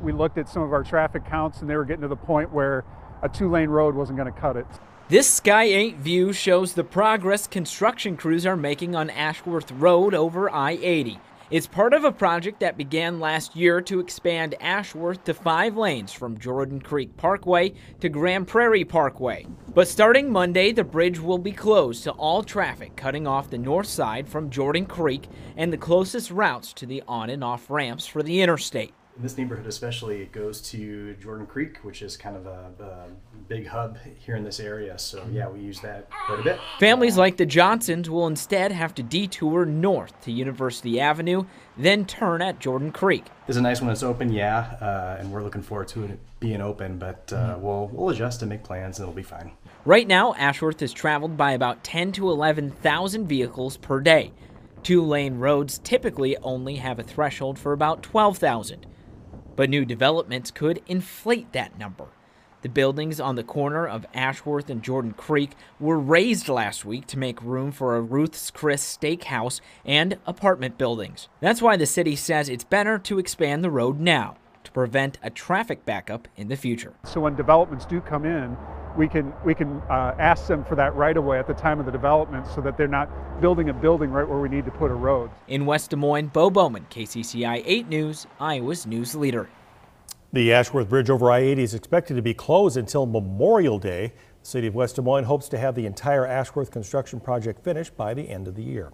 We looked at some of our traffic counts and they were getting to the point where a two-lane road wasn't going to cut it. This Sky 8 view shows the progress construction crews are making on Ashworth Road over I-80. It's part of a project that began last year to expand Ashworth to five lanes from Jordan Creek Parkway to Grand Prairie Parkway. But starting Monday, the bridge will be closed to all traffic, cutting off the north side from Jordan Creek and the closest routes to the on and off ramps for the interstate. This neighborhood especially it goes to Jordan Creek, which is kind of a, a, big hub here in this area. So yeah, we use that quite a bit. Families like the Johnsons will instead have to detour north to University Avenue, then turn at Jordan Creek. It's a nice when it's open, yeah, uh, and we're looking forward to it being open, but uh, we'll, we'll adjust and make plans and it'll be fine. Right now, Ashworth is traveled by about 10 to 11,000 vehicles per day. Two lane roads typically only have a threshold for about 12,000. But new developments could inflate that number. The buildings on the corner of Ashworth and Jordan Creek were razed last week to make room for a Ruth's Chris steakhouse and apartment buildings. That's why the city says it's better to expand the road now to prevent a traffic backup in the future. So when developments do come in, we can we can uh, ask them for that right away at the time of the development so that they're not building a building right where we need to put a road. In West Des Moines, Bo Bowman, KCCI 8 News, Iowa's news leader. The Ashworth Bridge over I-80 is expected to be closed until Memorial Day. The city of West Des Moines hopes to have the entire Ashworth construction project finished by the end of the year.